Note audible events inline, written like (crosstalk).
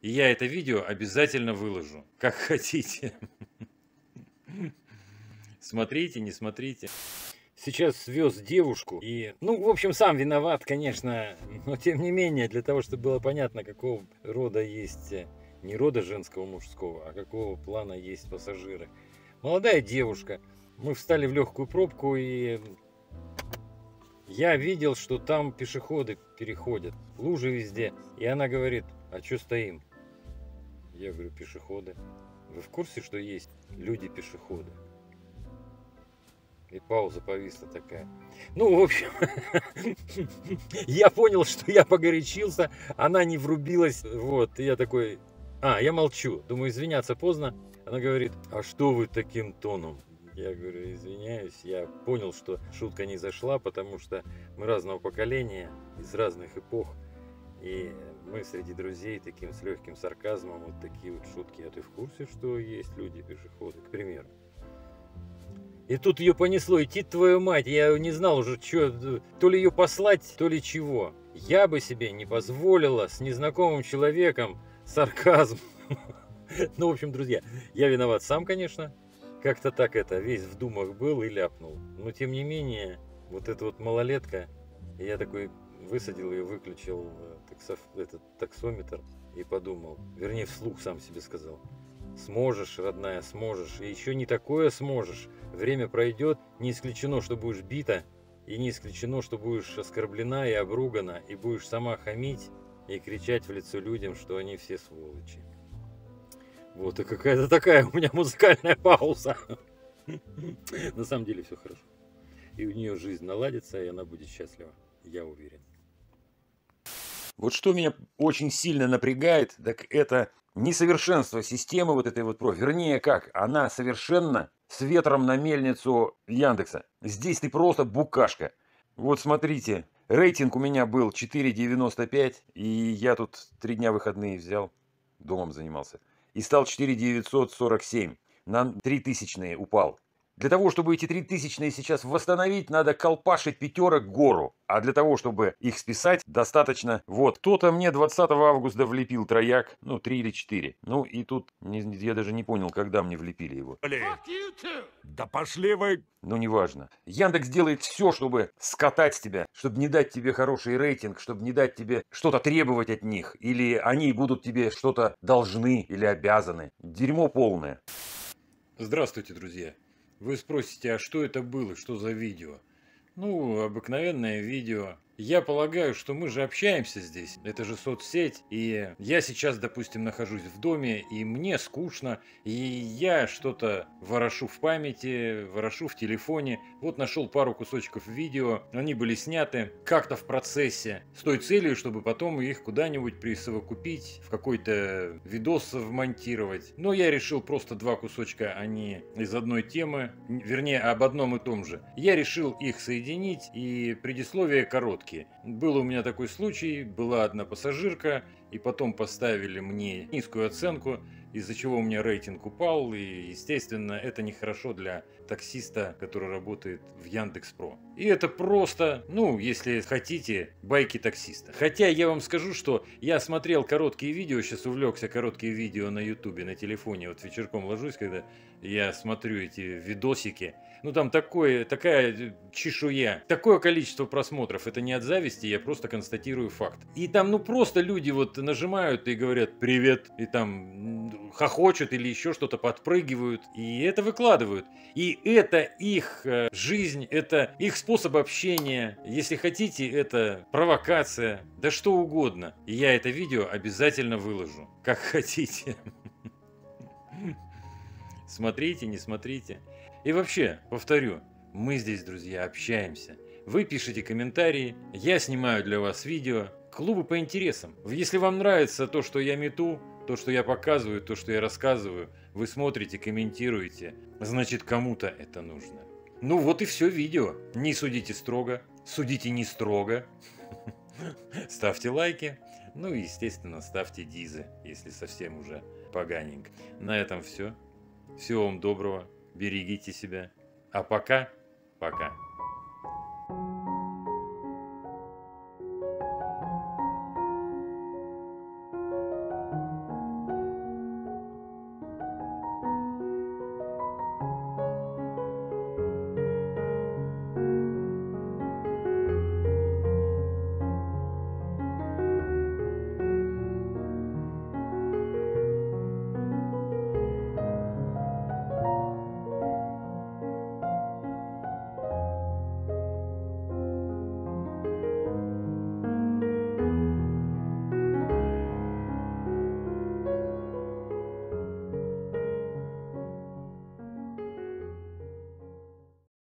И я это видео обязательно выложу, как (laughs) хотите. Смотрите, не смотрите. Сейчас свез девушку и, ну, в общем, сам виноват, конечно, но тем не менее, для того, чтобы было понятно, какого рода есть, э, не рода женского, мужского, а какого плана есть пассажиры. Молодая девушка, мы встали в легкую пробку и я видел, что там пешеходы переходят, лужи везде. И она говорит, а что стоим? Я говорю, пешеходы. Вы в курсе, что есть люди-пешеходы? И пауза повисла такая. Ну, в общем, (laughs) я понял, что я погорячился, она не врубилась. Вот, и я такой, а, я молчу. Думаю, извиняться поздно. Она говорит, а что вы таким тоном? Я говорю, извиняюсь, я понял, что шутка не зашла, потому что мы разного поколения, из разных эпох. И мы среди друзей таким с легким сарказмом вот такие вот шутки. А ты в курсе, что есть люди-пешеходы, к примеру? И тут ее понесло, идти твою мать, я не знал уже, что, то ли ее послать, то ли чего. Я бы себе не позволила с незнакомым человеком сарказм. (laughs) Ну, в общем, друзья, я виноват сам, конечно, как-то так это, весь в думах был и ляпнул. Но тем не менее, вот эта вот малолетка, я такой высадил ее, выключил э, таксоф, этот таксометр и подумал, вернее вслух сам себе сказал, сможешь, родная, сможешь, и еще не такое сможешь. Время пройдет, не исключено, что будешь бита, и не исключено, что будешь оскорблена и обругана, и будешь сама хамить и кричать в лицо людям, что они все сволочи. Вот и какая-то такая у меня музыкальная пауза. (laughs) На самом деле все хорошо. И у нее жизнь наладится, и она будет счастлива. Я уверен. Вот что меня очень сильно напрягает, так это несовершенство системы вот этой вот про. Вернее, как, она совершенно с ветром на мельницу Яндекса. Здесь ты просто букашка. Вот смотрите, рейтинг у меня был 4,95, и я тут три дня выходные взял, домом занимался и стал 4947. На 3000 упал. Для того, чтобы эти 3000 сейчас восстановить, надо колпашить пятерок гору. А для того, чтобы их списать, достаточно... Вот, кто-то мне 20 августа влепил трояк, ну, 3 или 4. Ну, и тут не, я даже не понял, когда мне влепили его. Да пошли вы... Ну, неважно. Яндекс делает все, чтобы скатать тебя, чтобы не дать тебе хороший рейтинг, чтобы не дать тебе что-то требовать от них. Или они будут тебе что-то должны или обязаны. Дерьмо полное. Здравствуйте, друзья. Вы спросите, а что это было, что за видео? Ну, обыкновенное видео я полагаю, что мы же общаемся здесь. Это же соцсеть. И я сейчас, допустим, нахожусь в доме, и мне скучно, и я что-то ворошу в памяти, ворошу в телефоне. Вот нашел пару кусочков видео. Они были сняты как-то в процессе. С той целью, чтобы потом их куда-нибудь присовокупить, в какой-то видос вмонтировать. Но я решил просто два кусочка, они из одной темы, вернее, об одном и том же. Я решил их соединить, и предисловие короткое ошибки. Был у меня такой случай, была одна пассажирка, и потом поставили мне низкую оценку, из-за чего у меня рейтинг упал, и, естественно, это нехорошо для таксиста, который работает в Яндекс.Про. И это просто, ну, если хотите, байки таксиста. Хотя я вам скажу, что я смотрел короткие видео, сейчас увлекся короткие видео на ютубе, на телефоне, вот вечерком ложусь, когда я смотрю эти видосики, ну там такое, такая чешуя, такое количество просмотров, это не от зависти, я просто констатирую факт. И там ну просто люди вот нажимают и говорят «привет», и там хохочут или еще что-то подпрыгивают, и это выкладывают. И это их э, жизнь, это их способ общения. Если хотите, это провокация, да что угодно. И я это видео обязательно выложу, (laughs) как хотите. Смотрите, не смотрите. И вообще, повторю, мы здесь, друзья, общаемся. Вы пишите комментарии, я снимаю для вас видео, клубы по интересам. Если вам нравится то, что я мету, то, что я показываю, то, что я рассказываю, вы смотрите, комментируете, значит кому-то это нужно. Ну вот и все видео. Не судите строго, судите не строго. (laughs) Ставьте лайки, ну и, естественно, ставьте дизы, если совсем уже поганенько. На этом все. Всего вам доброго берегите себя. А пока, пока.